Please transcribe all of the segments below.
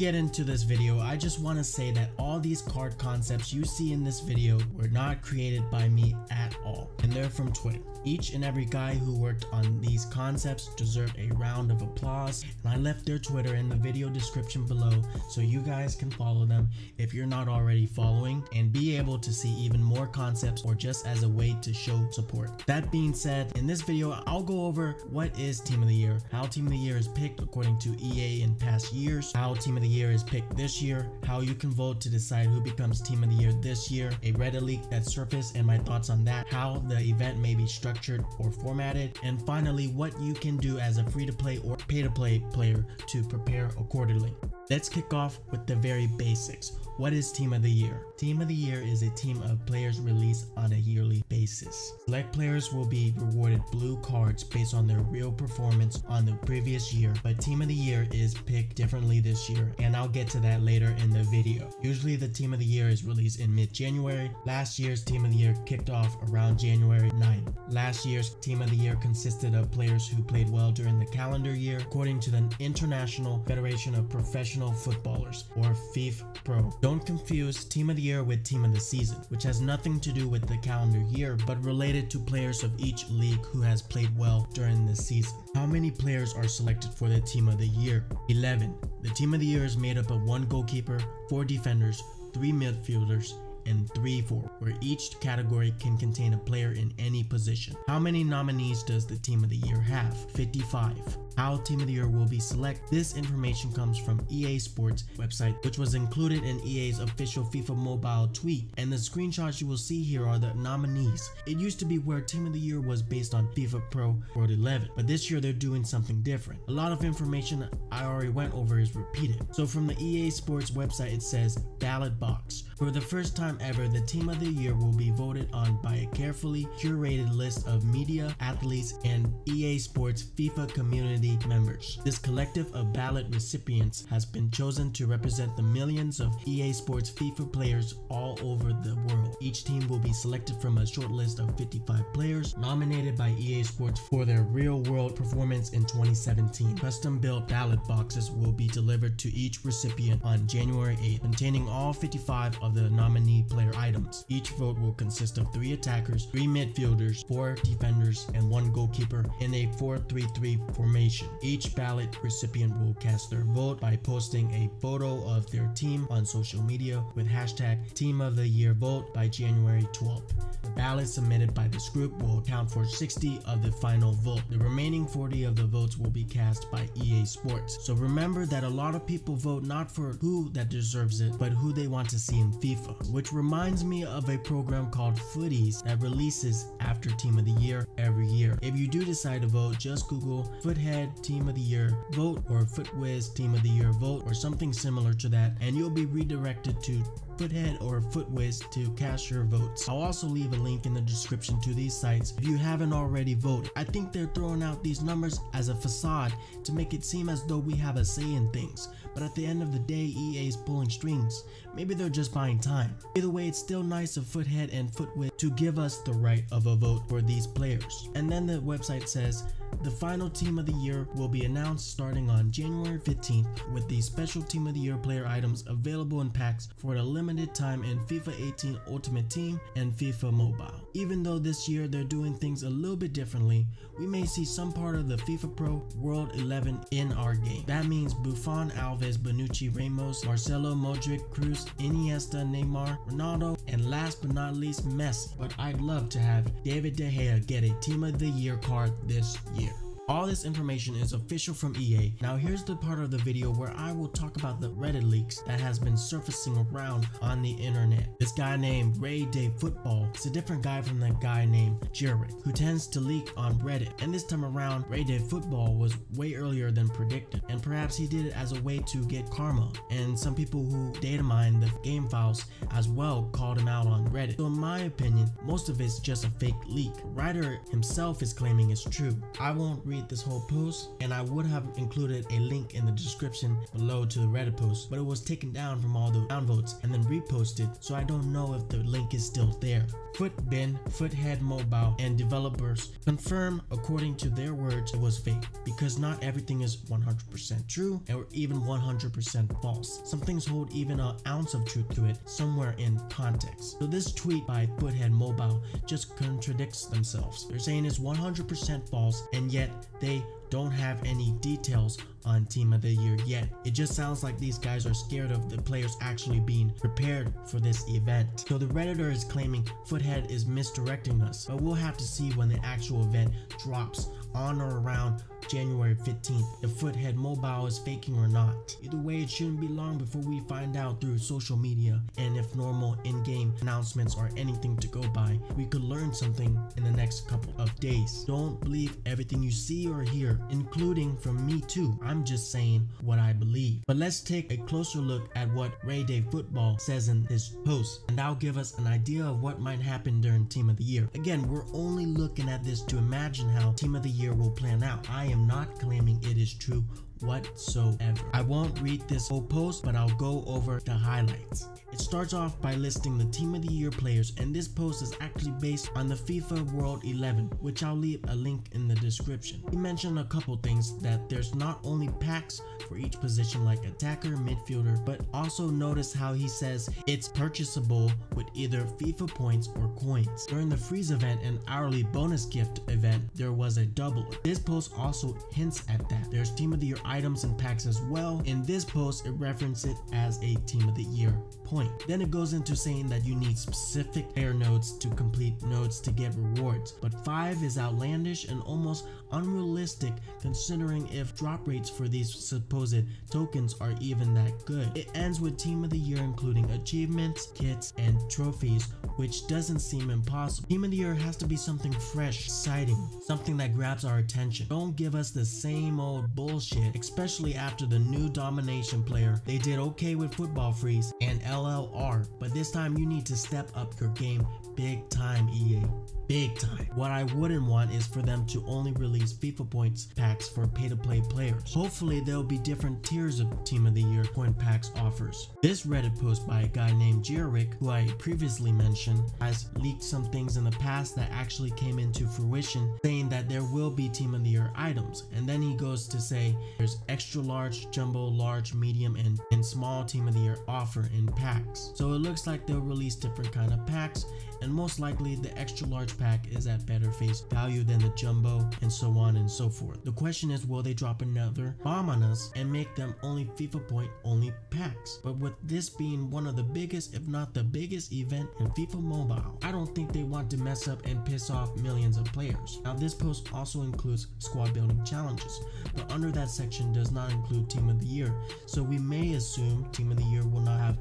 get into this video, I just want to say that all these card concepts you see in this video were not created by me at all, and they're from Twitter. Each and every guy who worked on these concepts deserve a round of applause, and I left their Twitter in the video description below so you guys can follow them if you're not already following and be able to see even more concepts or just as a way to show support. That being said, in this video, I'll go over what is Team of the Year, how Team of the Year is picked according to EA in past years, how Team of the Year is picked this year, how you can vote to decide who becomes Team of the Year this year, a Reddit leak that surfaced and my thoughts on that, how the event may be structured or formatted, and finally what you can do as a free to play or pay to play player to prepare accordingly. Let's kick off with the very basics. What is Team of the Year? Team of the Year is a team of players released on a yearly basis. Select players will be rewarded blue cards based on their real performance on the previous year, but Team of the Year is picked differently this year, and I'll get to that later in the video. Usually the Team of the Year is released in mid-January. Last year's Team of the Year kicked off around January 9th. Last year's Team of the Year consisted of players who played well during the calendar year, according to the International Federation of Professional Footballers, or FIF Pro. Don't confuse Team of the Year with Team of the Season, which has nothing to do with the calendar year, but related to players of each league who has played well during the season. How many players are selected for the Team of the Year? 11. The Team of the Year is made up of one goalkeeper, four defenders, three midfielders, and 3 4, where each category can contain a player in any position. How many nominees does the Team of the Year have? 55 how Team of the Year will be selected. This information comes from EA Sports website, which was included in EA's official FIFA Mobile tweet. And the screenshots you will see here are the nominees. It used to be where Team of the Year was based on FIFA Pro World 11, but this year they're doing something different. A lot of information I already went over is repeated. So from the EA Sports website, it says ballot box. For the first time ever, the Team of the Year will be voted on by a carefully curated list of media, athletes, and EA Sports FIFA community community members. This collective of ballot recipients has been chosen to represent the millions of EA Sports FIFA players all over the world. Each team will be selected from a short list of 55 players nominated by EA Sports for their real-world performance in 2017. Custom-built ballot boxes will be delivered to each recipient on January 8th, containing all 55 of the nominee player items. Each vote will consist of three attackers, three midfielders, four defenders, and one goalkeeper in a 4-3-3 formation each ballot recipient will cast their vote by posting a photo of their team on social media with hashtag Team of the Year Vote by January 12th. The ballot submitted by this group will account for 60 of the final vote. The remaining 40 of the votes will be cast by EA Sports. So remember that a lot of people vote not for who that deserves it, but who they want to see in FIFA, which reminds me of a program called Futties that releases after Team of the Year every year. If you do decide to vote, just Google Futhead Team of the Year vote or FUTWIZ Team of the Year vote or something similar to that and you'll be redirected to Futhead or FUTWIZ to cast your votes. I'll also leave a link in the description to these sites if you haven't already voted. I think they're throwing out these numbers as a facade to make it seem as though we have a say in things, but at the end of the day EA is pulling strings. Maybe they're just buying time. Either way, it's still nice of Futhead and FUTWIZ to give us the right of a vote for these players. And then the website says, the final Team of the Year will be announced starting on January 15th with the special Team of the Year player items available in packs for a limited time in FIFA 18 Ultimate Team and FIFA Mobile. Even though this year they're doing things a little bit differently, we may see some part of the FIFA Pro World 11 in our game. That means Buffon, Alves, Bonucci, Ramos, Marcelo, Modric, Kroos, Iniesta, Neymar, Ronaldo, and last but not least Messi. But I'd love to have David De Gea get a Team of the Year card this year. All this information is official from EA. Now here's the part of the video where I will talk about the Reddit leaks that has been surfacing around on the internet. This guy named Ray Day Football is a different guy from the guy named Jared who tends to leak on Reddit. And this time around, Ray Day Football was way earlier than predicted. And perhaps he did it as a way to get karma. And some people who data mine the game files as well called him out on Reddit. So in my opinion, most of it's just a fake leak. Writer himself is claiming it's true. I won't read this whole post and I would have included a link in the description below to the Reddit post, but it was taken down from all the downvotes and then reposted, so I don't know if the link is still there. Futbin, Futhead Mobile and developers confirm, according to their words, it was fake because not everything is 100% true or even 100% false. Some things hold even an ounce of truth to it somewhere in context. So this tweet by Futhead Mobile just contradicts themselves. They're saying it's 100% false and yet they don't have any details on team of the year yet. It just sounds like these guys are scared of the players actually being prepared for this event. So the redditor is claiming Futhead is misdirecting us, but we'll have to see when the actual event drops on or around January 15th if Futhead Mobile is faking or not. Either way, it shouldn't be long before we find out through social media and if normal in-game announcements are anything to go by, we could learn something in the next couple of days. Don't believe everything you see or hear, including from me too. I'm just saying what I believe. But let's take a closer look at what Ray Day Football says in his post, and that'll give us an idea of what might happen during Team of the Year. Again, we're only looking at this to imagine how Team of the Year will plan out. I am not claiming it is true whatsoever. I won't read this whole post, but I'll go over the highlights. It starts off by listing the Team of the Year players, and this post is actually based on the FIFA World 11, which I'll leave a link in the description. He mentioned a couple things that there's not only packs for each position like attacker, midfielder, but also notice how he says it's purchasable with either FIFA points or coins. During the freeze event and hourly bonus gift event, there was a double. This post also hints at that. There's Team of the Year items and packs as well. In this post, it references it as a Team of the Year point. Then it goes into saying that you need specific player nodes to complete nodes to get rewards, but 5 is outlandish and almost unrealistic considering if drop rates for these supposed tokens are even that good. It ends with team of the year including achievements, kits, and trophies, which doesn't seem impossible. Team of the year has to be something fresh, exciting, something that grabs our attention. Don't give us the same old bullshit, especially after the new domination player. They did okay with football freeze and LLR, but this time you need to step up your game big time EA big time. What I wouldn't want is for them to only release FIFA points packs for pay to play players. Hopefully there'll be different tiers of team of the year point packs offers. This Reddit post by a guy named Jirik, who I previously mentioned, has leaked some things in the past that actually came into fruition saying that there will be team of the year items. And then he goes to say there's extra large, jumbo, large, medium, and, and small team of the year offer in packs. So it looks like they'll release different kind of packs and most likely the extra large pack is at better face value than the jumbo and so on and so forth. The question is will they drop another bomb on us and make them only FIFA point only packs? But with this being one of the biggest if not the biggest event in FIFA Mobile, I don't think they want to mess up and piss off millions of players. Now this post also includes squad building challenges, but under that section does not include team of the year, so we may assume team of the year will not have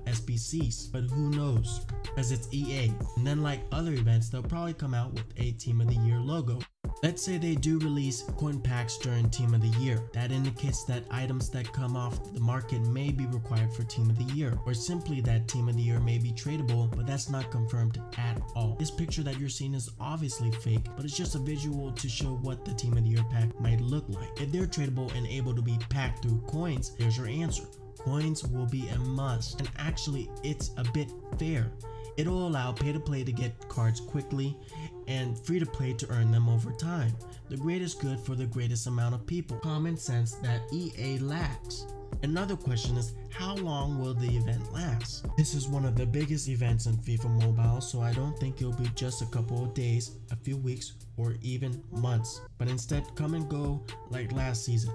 But who knows, as it's EA. And then like other events, they'll probably come out with a Team of the Year logo. Let's say they do release coin packs during Team of the Year. That indicates that items that come off the market may be required for Team of the Year, or simply that Team of the Year may be tradable, but that's not confirmed at all. This picture that you're seeing is obviously fake, but it's just a visual to show what the Team of the Year pack might look like. If they're tradable and able to be packed through coins, there's your answer. Coins will be a must, and actually it's a bit fair. It'll allow pay to play to get cards quickly and free to play to earn them over time. The greatest good for the greatest amount of people. Common sense that EA lacks. Another question is how long will the event last? This is one of the biggest events in FIFA Mobile, so I don't think it'll be just a couple of days, a few weeks, or even months, but instead come and go like last season.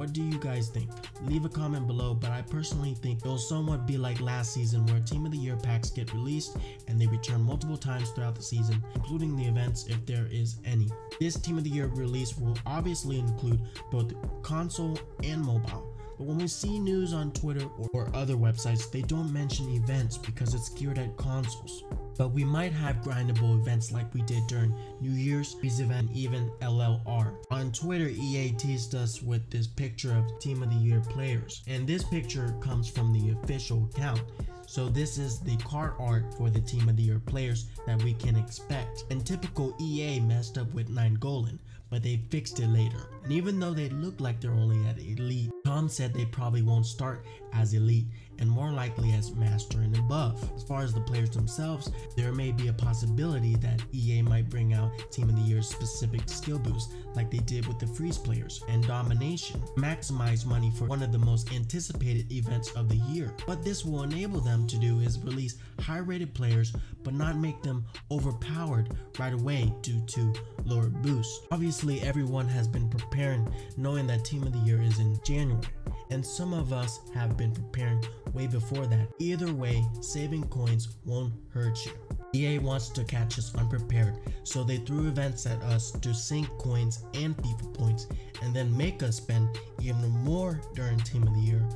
What do you guys think? Leave a comment below, but I personally think it'll somewhat be like last season where Team of the Year packs get released and they return multiple times throughout the season, including the events if there is any. This Team of the Year release will obviously include both console and mobile. But when we see news on Twitter or, or, other websites, they don't mention events because it's geared at consoles. But we might have grindable events like we did during New Year's, Freeze event, even LLR. On Twitter, EA teased us with this picture of Team of the Year players. And this picture comes from the official account. So this is the card art for the Team of the Year players that we can expect. And typical EA messed up with Nainggolan, but they fixed it later. And even though they look like they're only at Elite, Tom said they probably won't start as Elite and more likely as master and above. As far as the players themselves, there may be a possibility that EA might bring out Team of the Year's specific skill boost like they did with the freeze players and domination, maximize money for one of the most anticipated events of the year. What this will enable them to do is release high rated players but not make them overpowered right away due to lower boost. Obviously everyone has been preparing knowing that Team of the Year is in January and some of us have been preparing way before that. Either way, saving coins won't hurt you. EA wants to catch us unprepared, so they threw events at us to sink coins and FIFA points and then make us spend even more during Team of the Year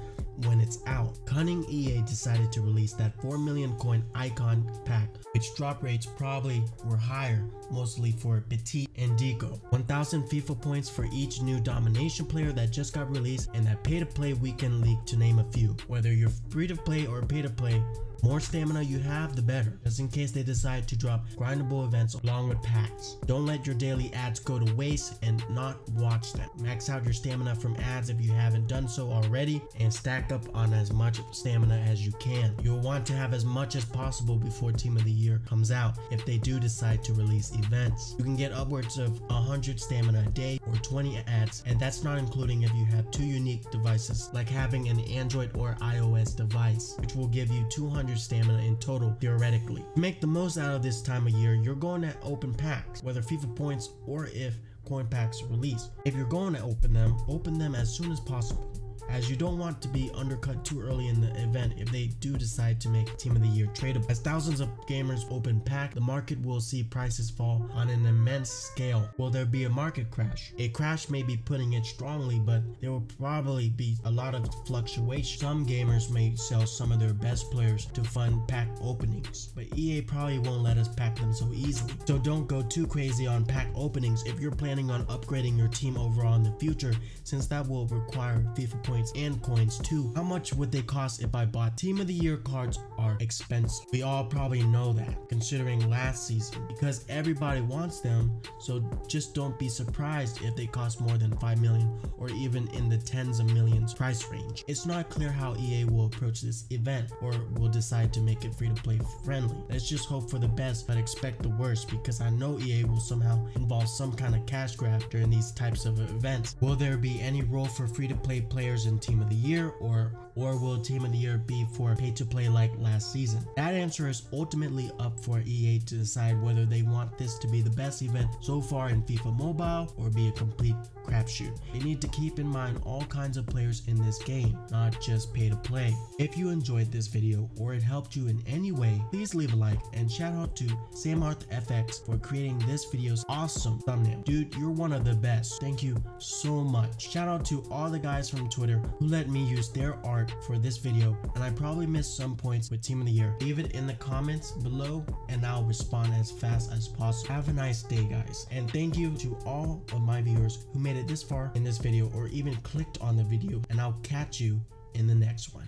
when it's out. Cunning EA decided to release that 4 million coin icon pack, which drop rates probably were higher, mostly for Petit and Deco. 1000 FIFA points for each new domination player that just got released and that pay to play weekend league to name a few. Whether you're free to play or pay to play, more stamina you have, the better, just in case they decide to drop grindable events along with packs. Don't let your daily ads go to waste and not watch them. Max out your stamina from ads if you haven't done so already and stack up on as much stamina as you can. You'll want to have as much as possible before Team of the Year comes out if they do decide to release events. You can get upwards of 100 stamina a day or 20 ads and that's not including if you have two unique devices like having an Android or iOS device which will give you 200 stamina in total, theoretically. To make the most out of this time of year, you're going to open packs, whether FIFA points or if coin packs release. If you're going to open them, open them as soon as possible as you don't want to be undercut too early in the event if they do decide to make Team of the Year tradable. As thousands of gamers open pack, the market will see prices fall on an immense scale. Will there be a market crash? A crash may be putting it strongly, but there will probably be a lot of fluctuation. Some gamers may sell some of their best players to fund pack openings, but EA probably won't let us pack them so easily. So don't go too crazy on pack openings if you're planning on upgrading your team overall in the future, since that will require FIFA points points and coins too. How much would they cost if I bought Team of the Year cards are expensive. We all probably know that considering last season because everybody wants them so just don't be surprised if they cost more than 5 million or even in the tens of millions price range. It's not clear how EA will approach this event or will decide to make it free to play friendly. Let's just hope for the best but expect the worst because I know EA will somehow involve some kind of cash grab during these types of events. Will there be any role for free to play players in Team of the Year or or will Team of the Year be for pay to play like last season? That answer is ultimately up for EA to decide whether they want this to be the best event so far in FIFA Mobile or be a complete crapshoot. They need to keep in mind all kinds of players in this game, not just pay to play. If you enjoyed this video or it helped you in any way, please leave a like and shout out to SamarthFX for creating this video's awesome thumbnail. Dude, you're one of the best. Thank you so much. Shout out to all the guys from Twitter who let me use their art for this video and I probably missed some points with Team of the Year. Leave it in the comments below and I'll respond as fast as possible. Have a nice day guys and thank you to all of my viewers who made it this far in this video or even clicked on the video and I'll catch you in the next one.